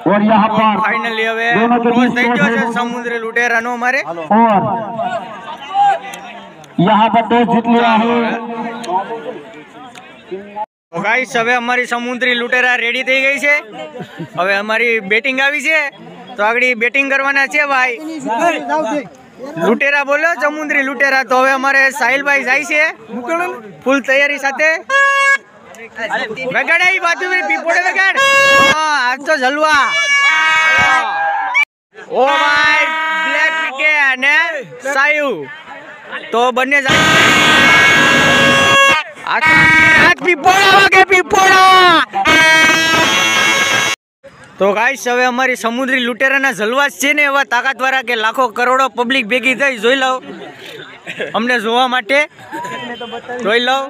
और यहाँ पर ફાઇનલી હવે दोनों के ક્રોસ बीच થઈ ગયો છે में સમુદ્રી લુટેરાનો અમારે और यहाँ पर टॉस जीत लिया है તો ગાઈસ હવે અમારી સમુદ્રી લુટેરા રેડી થઈ ગઈ છે હવે અમારી બેટિંગ આવી છે તો આગળ બેટિંગ કરવાના છે ભાઈ લુટેરા બોલો સમુદ્રી લુટેરા તો હવે અમારે સાહિલભાઈ જાય છે ફૂલ તૈયારી સાથે વગાડ આવી બાજુ પીપોડે વગાડ આજ તો જલવા. ઓ માય બ્લેક પીકે અને સાયુ. તો બંને આજ પીપોડા વાગે પીપોડા તો ગાઈસ હવે અમારી સમુદ્રી લુટેરાના જલવાસ છે ને એવા તાકાતવાળા કે લાખો કરોડો પબ્લિક ભેગી થઈ, જોઈ લઉં અમને જોવા માટે જોઈ લઉં.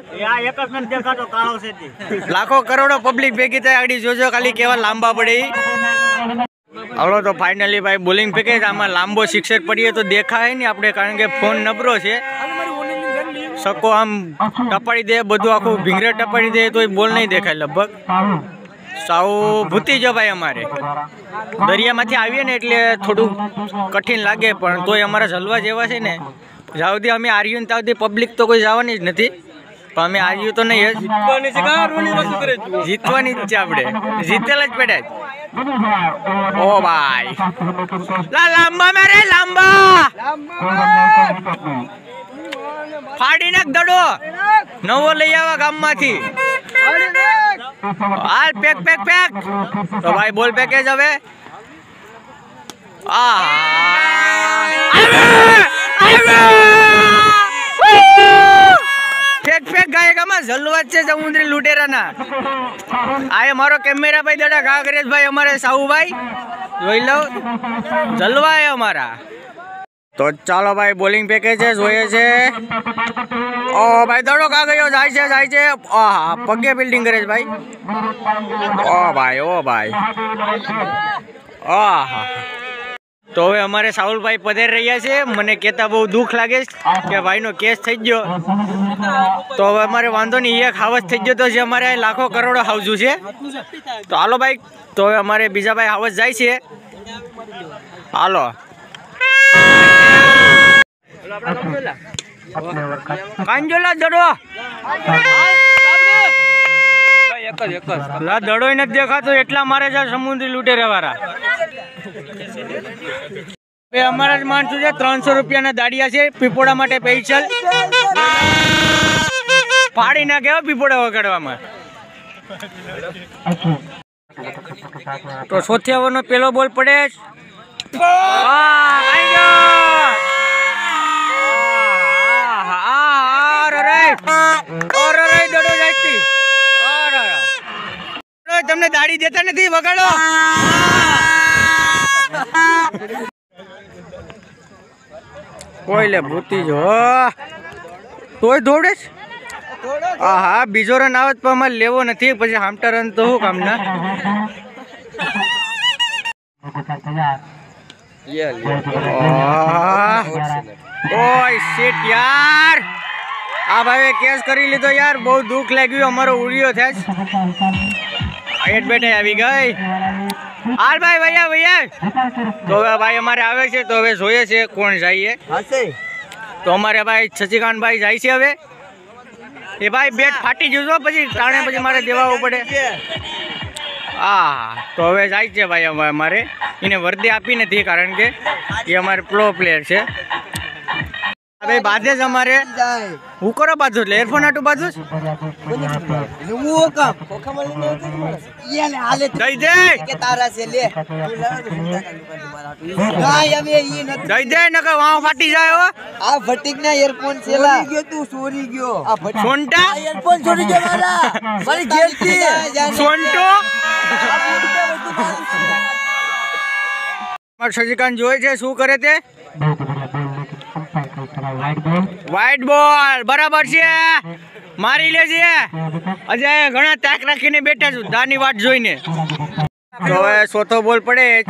લાખો કરોડો પબ્લિક ભેગી થાય આગળ જોજો ખાલી કેવા લાંબા પડે હવે તો ફાઇનલી ભાઈ બોલિંગ ફેંકે આમાં લાંબો સિક્સર પડીએ તો દેખાય નહીં આપણે કારણ કે ફોન નબરો છે. સકો આમ ટપાડી દે બધું આખું ભીંગરે ટપાડી દે તો બોલ નહીં દેખાય લગભગ. સાવ ભૂતી જ ભાઈ અમારે. દરિયામાંથી આવીએ ને એટલે થોડું કઠિન લાગે પણ તોય અમારા જલવા જેવા છે ને. સુધી અમે આર્યું ત્યાં સુધી પબ્લિક તો કોઈ જવાની જ નથી. પણ અમે આર્યું તો નહીં જ જીતવાની જ છે આપણે. જીતેલા જ પડ્યા ઓ ભાઈ. લા લાંબા મેરે લાંબા. ફાડી નાખ દડો. નવો લઈ આવા ગામમાંથી. હાલ પેક પેક પેક. તો ભાઈ બોલ પેકેજ હવે. આ. ફેક ફેક ગાયકામાં જલવા જ છે સમુદ્રી લુટેરાના. આ એ મારો કેમેરા ભાઈ દાડા કાગરેજ ભાઈ, અમારે સાહુભાઈ જોઈ લો જલવા અમારા. તો ચાલો ભાઈ બોલિંગ ફેંકે છે જોઈએ છે. ઓ ભાઈ, દડો કા જાય છે જાય છે. આહા, પગે બિલ્ડિંગ કરે ભાઈ. ઓ ભાઈ ઓ ભાઈ. આહા. તો હવે અમારે સાહુલભાઈ પધારી રહ્યા છે. મને કહેતા બહુ દુઃખ લાગે છે કે ભાઈનો કેસ થઈ ગયો. તો હવે અમારે વાંધો નહીં એક હાવસ થઈ ગયો તો છે અમારે લાખો કરોડો હાવજું છે. તો હાલો ભાઈ તો હવે અમારે બીજા ભાઈ હાવસ જાય છે. હાલો. કાંજોલા દડો. દડો નથી દેખાતો એટલા મારે છે સમુદ્રી લૂંટેરા વાળા અમારા જ માણસો છે ત્રણસો રૂપિયાના દાડિયા છે પીપોડા માટે પૈસા ફાડી ના હો પીપોડા વગાડવામાં તો સોથિયાવાનો પેલો બોલ પડે તમને દાડી દેતા નથી વગાડો કોઈ લે ભૂતી જો તોય દોડે છે? હા બીજો રન આવે તો અમારે લેવો નથી, પછી હામટા રન તો શું કામના? ના ઓય યાર. આ ભાઈએ કેસ કરી લીધો યાર, બહુ દુઃખ લાગ્યું, અમારો ઉડ્યો થાય એટ બેઠે આવી ગઈ. હાલ ભાઈ ભૈયા ભૈયા તો હવે ભાઈ અમારે આવે છે તો હવે જોઈએ છે કોણ જઈએ તો અમારે ભાઈ શશિકાંતભાઈ જાય છે હવે. એ ભાઈ બેટ ફાટી જશો પછી તાણે પછી મારે દેવાવું પડે. હા તો હવે જાય છે ભાઈ અમારે. એને વર્દી આપી નથી કારણ કે એ અમારે પ્રો પ્લેયર છે. ભાઈ બાંધે જ અમારે. હું કરો બાજુ એટલે એરફોન આટું બાજુ જ? દઈ દે દઈ દે નકર વાવ ફાટી જાય આ ના એરફોન છેલા ગયો તું ચોરી ગયો ભટ્ટીક એરફોન ચોરી ગયો મારા મારી ઘેર સોનટો જોઈ છે, શું કરે તે? વ્હાઈટ બોલ બરાબર છે મારી લેજે અજય ઘણા તાક રાખીને બેઠા છું દાની વાત જોઈને તો હવે ચોથો બોલ પડે જ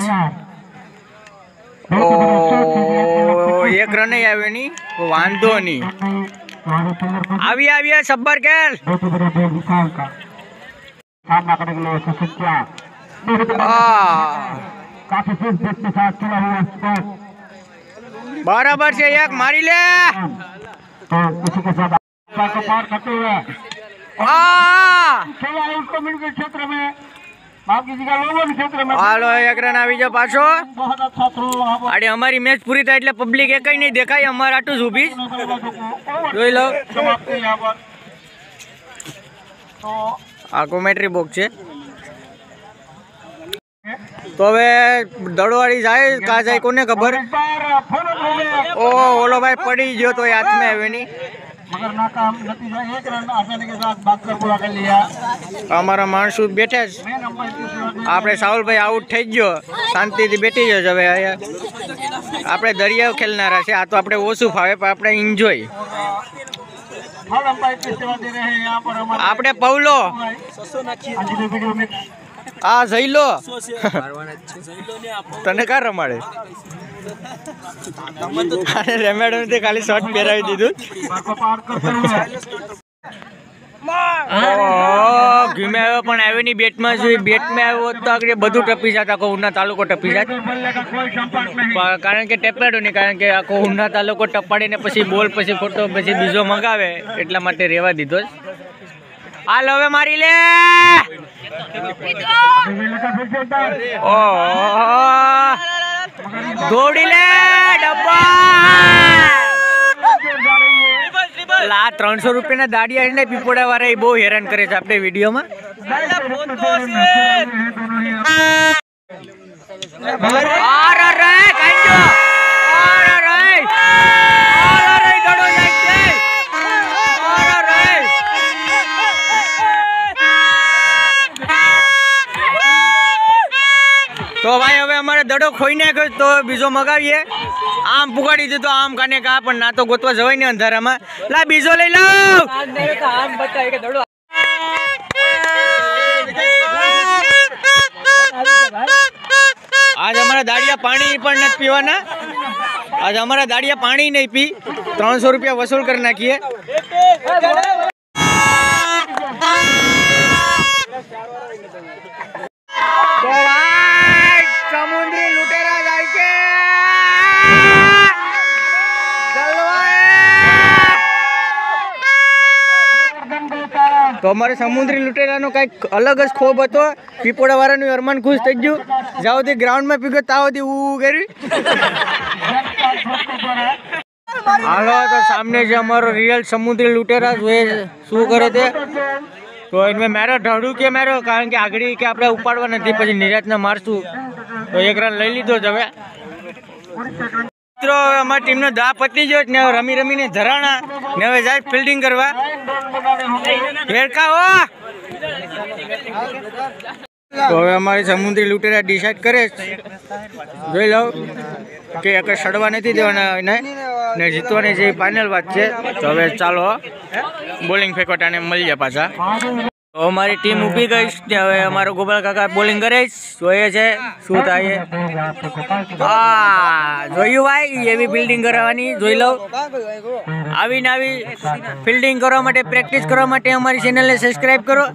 એક રન આવે ની વાંધો નહીં આવી આવી સબ્બર કેલ કાફી બરાબર છે, એક મારી લે. હાલો, એક રન પાછો. અરે અમારી મેચ પૂરી થાય એટલે પબ્લિક એક નહીં દેખાય, અમારે આટલું જ ઊભી જોઈ લો. આ કોમેન્ટ્રી બોક્સ છે. તો હવે દડવાળી જાય કા જાય કોને ખબર? ઓ ઓલો ભાઈ પડી ગયો તો યાદ મેં હવેની અમારા માણસો બેઠા જ. આપણે સાહુલભાઈ આઉટ થઈ ગયો. શાંતિથી બેઠી જજો હવે આપણે દરિયાઓ ખેલનારા છે આ તો આપણે ઓછું ફાવે પણ આપણે એન્જોય આપણે પૌલો આ જઈ તને કા રમાડે? અરે ખાલી શર્ટ પહેરાવી દીધું. ઘીમે આવ્યો પણ આવ્યો ની બેટમાં જોઈ. બેટમાં આવ્યો તો આગળ બધું ટપી જાત આખો ઉના તાલુકો ટપી જાત. કારણ કે ટેપાડો નહીં કારણ કે આખો ઉના તાલુકો ટપાડીને પછી બોલ પછી ખોટો પછી બીજો મંગાવે એટલા માટે રહેવા દીધો આ લવે મારી લે. ઓ દોડી લે, ડબ્બા. લા, ત્રણસો રૂપિયાના દાડિયા છે ને પીપોડા વાળા એ બહુ હેરાન કરે છે આપણે વિડીયોમાં. તો ભાઈ, હવે અમારે દડો ખોઈ નાખ્યો તો બીજો મગાવીએ. આમ પુગાડી દીધો, આમ કાને કા, પણ ના તો ગોતવા જવાય ને અંધારામાં. લા, બીજો લઈ લો આજ અમારા દાડિયા પાણી પણ નથી પીવાના. આજ અમારા દાડિયા પાણી નહીં પી. ત્રણસો રૂપિયા વસૂલ કરી નાખીએ તો ભાઈ, સમુદ્રી લૂંટેરા જાય છે જલવાએ. તો અમારે સમુદ્રી લૂંટેલાનો કંઈક અલગ જ ખોબ હતો. પીપોળાવાળાનું અરમાન ખુશ થઈ ગયું. જાવથી ગ્રાઉન્ડમાં પીગો તાવથી ઉ કરી હાલો, તો સામને જે અમારો રિયલ સમુદ્રી લૂંટેરા છે શું કરે તે તો એને મેરો ઢળું કે મેરો, કારણ કે આગળ કે આપણે ઉપાડવા નથી, પછી નિરાતને મારશું. તો એક રન લઈ લીધો જ હવે. મિત્રો, અમારી ટીમનો દા પતી ગયો ને હવે રમી રમીને ધરાણા ને હવે જાય ફિલ્ડિંગ કરવા. વેરકા હો તો હવે અમારી સમુદ્રી લૂંટેરા ડિસાઈડ કરે જોઈ લઉં કે એક સડવા નથી દેવાના ને જીતવાની જે ફાઇનલ વાત છે. તો હવે ચાલો બોલિંગ ફેંકોટાને મળીએ પાછા. અમારી ટીમ ઊભી ગઈ છે. હવે અમારો ગોપાલ કાકા બોલિંગ કરે જોઈએ છે શું થાય હા જોયું ભાઈ એવી બિલ્ડિંગ કરવાની જોઈ લો આવીને આવી ફિલ્ડિંગ કરવા માટે પ્રેક્ટિસ કરવા માટે અમારી ચેનલને સબસ્ક્રાઈબ કરો.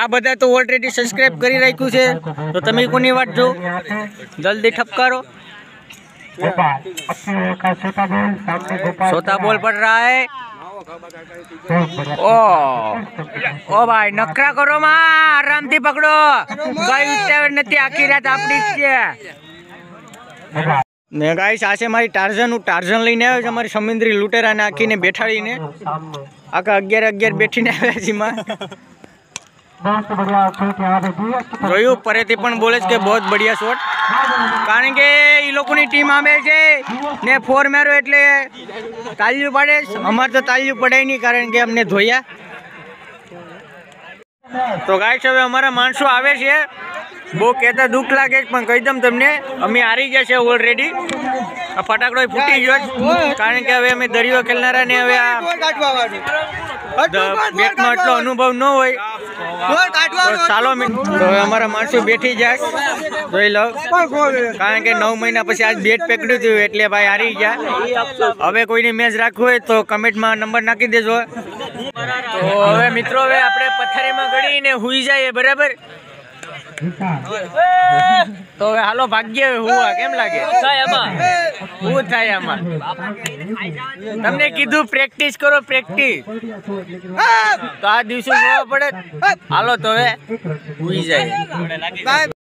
આ બધા તો ઓલરેડી સબસ્ક્રાઈબ કરી રાખ્યું છે. તો તમે કોની વાત જો જલ્દી ઠપકારો. સોતા બોલ પડ રહા હૈ. ओ ओ ભાઈ, નખરા કરો માં આરામથી પકડો. કઈ ઉતાવળ નથી, આખી રાત આપણી જ છે. ને ગાઈસ, આ છે મારી ટાર્ઝન. હું ટાર્ઝન લઈને આવ્યો છે, અમારી સમુદ્રી લૂંટેરા આખીને બેઠાડીને. આખા અગિયાર અગિયાર બેઠીને આવ્યા છીએ જોયું? પરેથી પણ બોલે છે કે બહુ જ બઢિયા શોટ કારણ કે એ લોકોની ટીમ આવે છે. ને ફોર મેરો એટલે તાલ્યું પડે અમારે તો તાલ્યું પડે નહીં કારણ કે અમને ધોયા. તો ગાય હવે અમારા માણસો આવે છે. બહુ કહેતા દુઃખ લાગે પણ કહી દઉં તમને અમે હારી ગયા છે ઓલરેડી આ ફટાકડો ફૂટી ગયો કારણ કે હવે અમે દરિયો ખેલનારા ને હવે આ બેટમાં એટલો અનુભવ ન હોય. ચાલો હવે અમારા માણસો બેઠી જાય. જોઈ લો. કારણ કે નવ મહિના પછી આજ બેટ પકડ્યું હતું એટલે ભાઈ હારી ગયા. હવે કોઈની મેચ રાખવું હોય તો કમેન્ટમાં નંબર નાખી દેજો. તો હવે મિત્રો હવે આપણે પથારીમાં ગળીને હુઈ જઈએ બરાબર? તો હવે હાલો ભાગ્ય હું કેમ લાગે? શું થાય આમાં? તમને કીધું પ્રેક્ટિસ કરો પ્રેક્ટિસ તો આ દિવસે જોવા પડે. હાલો તો હવે જાય.